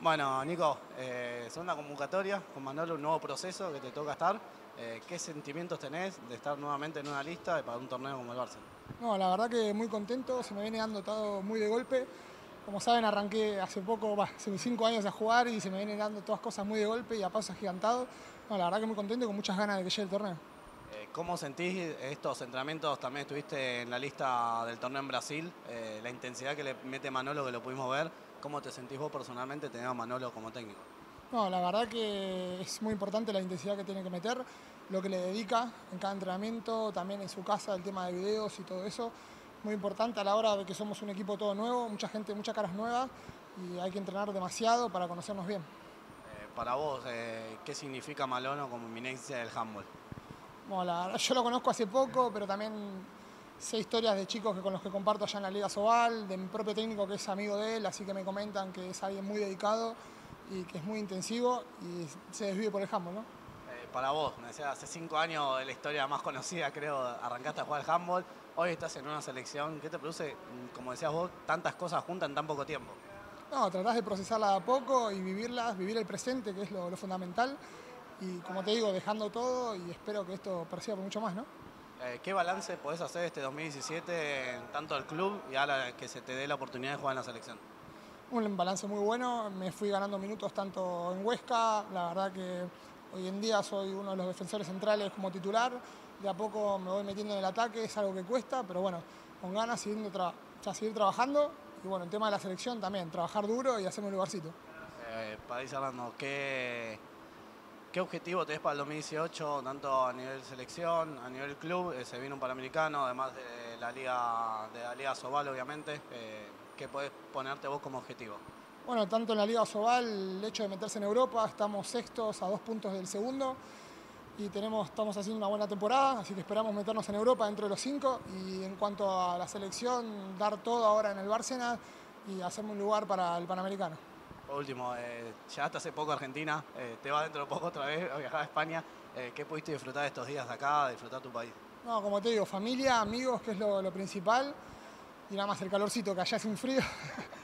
Bueno, Nico, eh, segunda convocatoria con Manolo, un nuevo proceso que te toca estar. Eh, ¿Qué sentimientos tenés de estar nuevamente en una lista para un torneo como el Barça? No, la verdad que muy contento, se me viene dando todo muy de golpe. Como saben, arranqué hace poco, hace cinco años a jugar y se me vienen dando todas cosas muy de golpe y a pasos agigantados. No, la verdad que muy contento y con muchas ganas de que llegue el torneo. Eh, ¿Cómo sentís estos entrenamientos? También estuviste en la lista del torneo en Brasil, eh, la intensidad que le mete Manolo, que lo pudimos ver. ¿Cómo te sentís vos personalmente teniendo a Manolo como técnico? No, la verdad que es muy importante la intensidad que tiene que meter, lo que le dedica en cada entrenamiento, también en su casa, el tema de videos y todo eso. Muy importante a la hora de que somos un equipo todo nuevo, mucha gente, muchas caras nuevas y hay que entrenar demasiado para conocernos bien. Eh, para vos, ¿qué significa Malono como eminencia del handball? Bueno, yo lo conozco hace poco, pero también sé historias de chicos que con los que comparto allá en la Liga Sobal, de mi propio técnico que es amigo de él, así que me comentan que es alguien muy dedicado y que es muy intensivo y se desvive por el handball, ¿no? Eh, para vos, me decía, hace cinco años la historia más conocida, creo, arrancaste a jugar al handball, hoy estás en una selección, ¿qué te produce, como decías vos, tantas cosas juntas en tan poco tiempo? No, tratás de procesarlas a poco y vivirlas, vivir el presente, que es lo fundamental y como te digo, dejando todo y espero que esto persiga por mucho más, ¿no? Eh, ¿Qué balance podés hacer este 2017 en tanto al club y ahora que se te dé la oportunidad de jugar en la selección? Un balance muy bueno, me fui ganando minutos tanto en Huesca, la verdad que hoy en día soy uno de los defensores centrales como titular, de a poco me voy metiendo en el ataque, es algo que cuesta, pero bueno, con ganas siguiendo seguir trabajando y bueno, el tema de la selección también, trabajar duro y hacerme un lugarcito. Eh, para ir cerrando, ¿qué, ¿Qué objetivo tenés para el 2018, tanto a nivel selección, a nivel club? Eh, se viene un Panamericano, además de la Liga, de la Liga Sobal, obviamente. Eh, ¿Qué podés ponerte vos como objetivo? Bueno, tanto en la Liga Sobal, el hecho de meterse en Europa, estamos sextos a dos puntos del segundo y tenemos, estamos haciendo una buena temporada, así que esperamos meternos en Europa dentro de los cinco y en cuanto a la selección, dar todo ahora en el Bárcenas y hacerme un lugar para el Panamericano. Último, eh, llegaste hace poco Argentina, eh, te vas dentro de poco otra vez a viajar a España. Eh, ¿Qué pudiste disfrutar de estos días de acá, disfrutar tu país? No, como te digo, familia, amigos, que es lo, lo principal. Y nada más el calorcito, que allá es un frío.